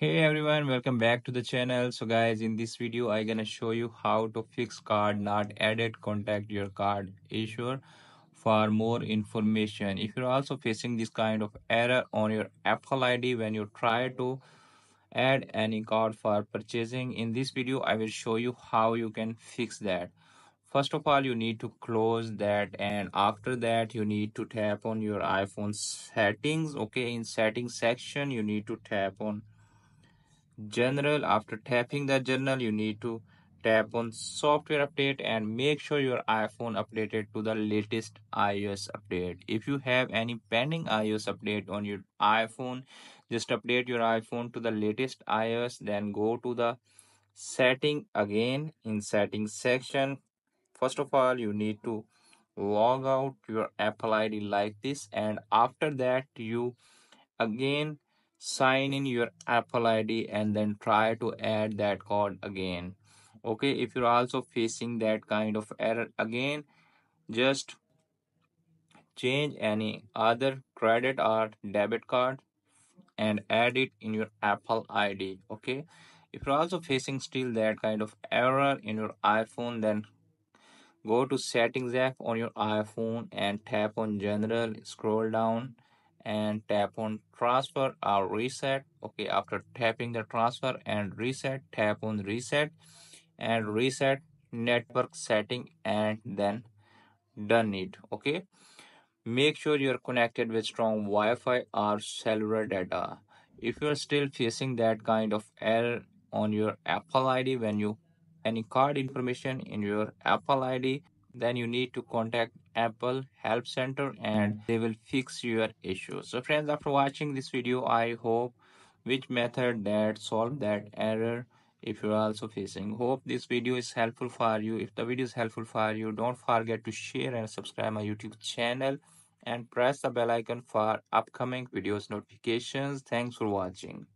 Hey everyone, welcome back to the channel. So guys, in this video, I'm gonna show you how to fix card not added. Contact your card issuer for more information. If you're also facing this kind of error on your Apple ID when you try to add any card for purchasing, in this video, I will show you how you can fix that. First of all, you need to close that and after that, you need to tap on your iPhone settings. Okay, in settings section, you need to tap on general. After tapping the general you need to tap on software update and make sure your iphone updated to the latest ios update. If you have any pending ios update on your iphone just update your iphone to the latest ios then go to the setting again. In settings section first of all you need to log out your apple id like this and after that you again sign in your apple id and then try to add that code again. Okay if you're also facing that kind of error again just change any other credit or debit card and add it in your apple id okay? If you're also facing still that kind of error in your iphone then go to settings app on your iphone and tap on general scroll down and tap on transfer or reset. Okay after tapping the transfer and reset tap on reset and reset network setting and then done it. Okay make sure you're connected with strong wi-fi or cellular data. If you're still facing that kind of error on your apple id when you any card information in your apple id then you need to contact apple help center and they will fix your issue. So friends after watching this video i hope which method that solved that error if you're also facing. Hope this video is helpful for you. If the video is helpful for you don't forget to share and subscribe my youtube channel and press the bell icon for upcoming videos notifications. Thanks for watching